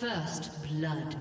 First blood.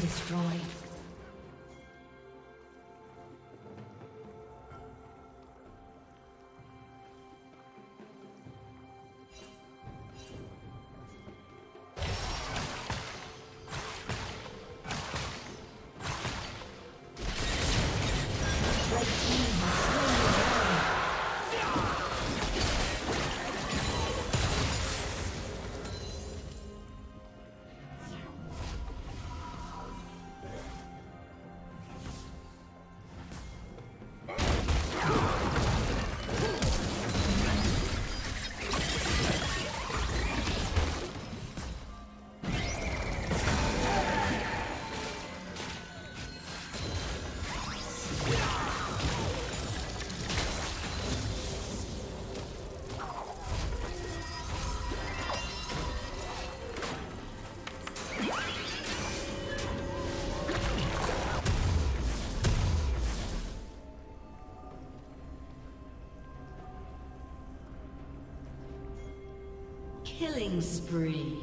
Destroyed. Killing spree.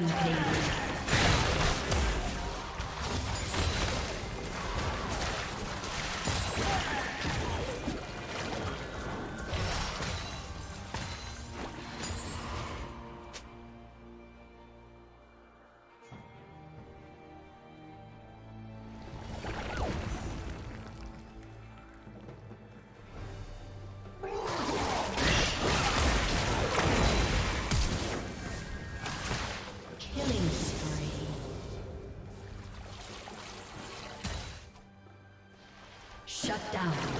Rampage. Shut down.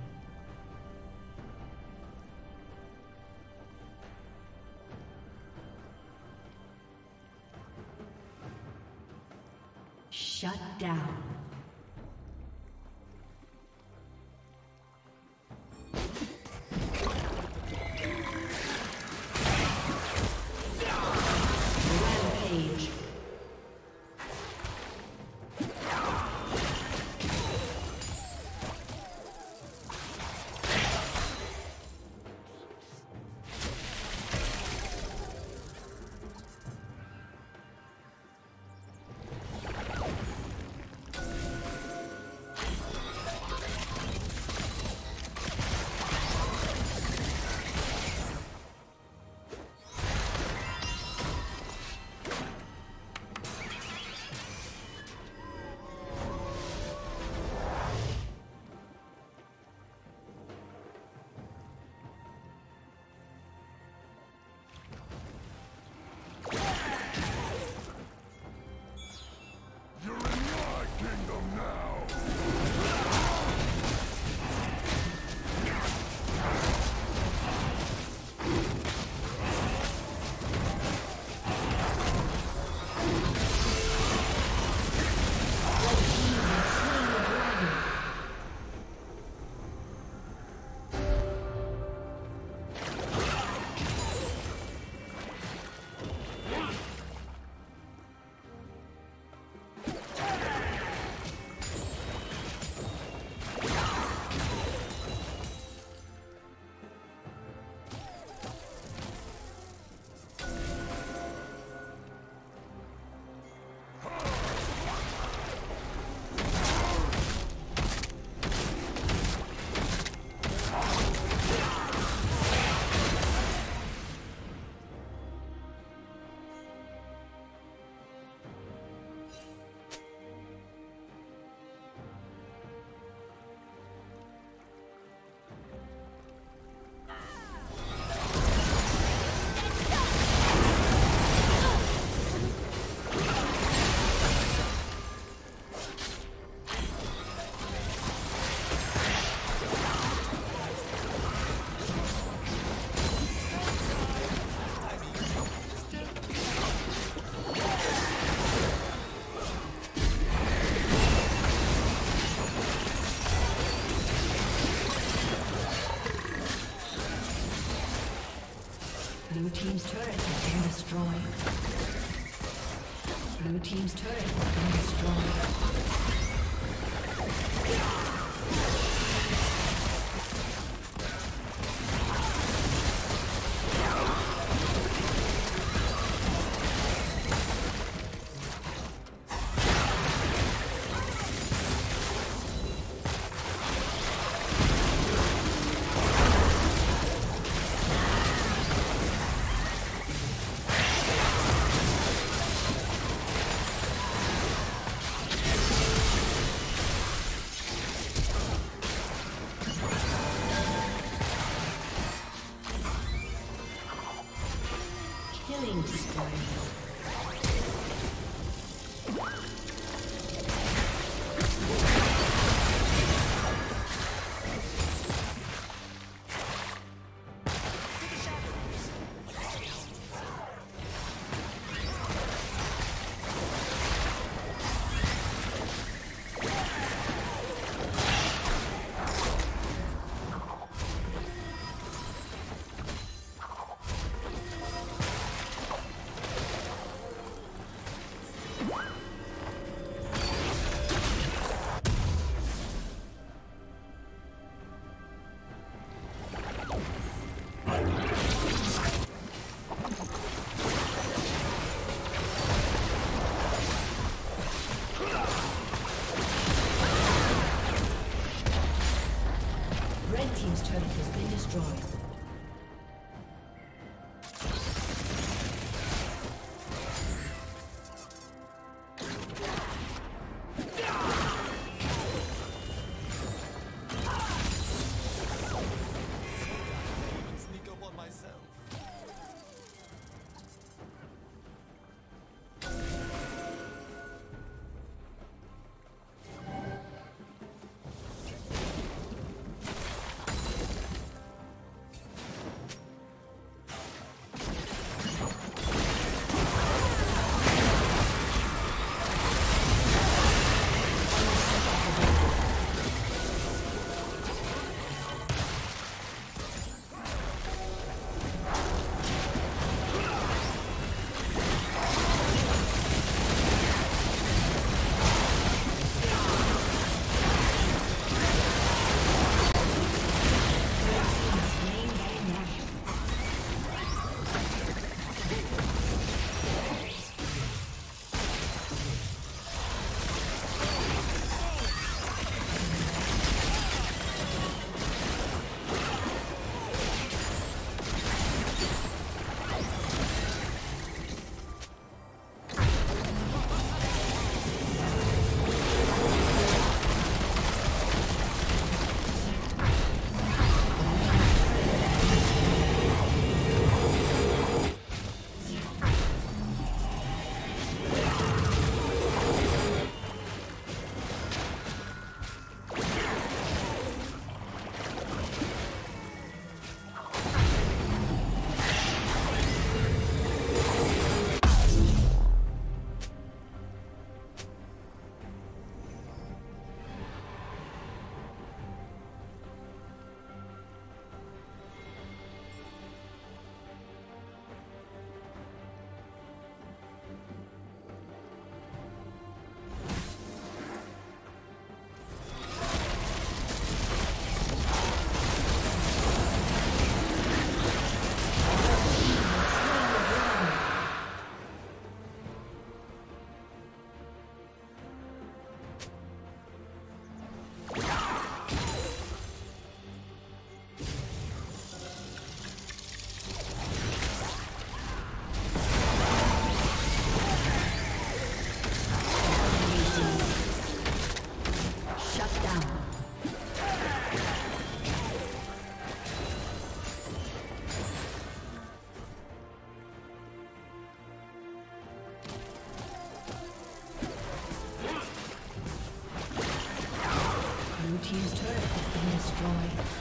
Destroyed.